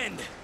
end!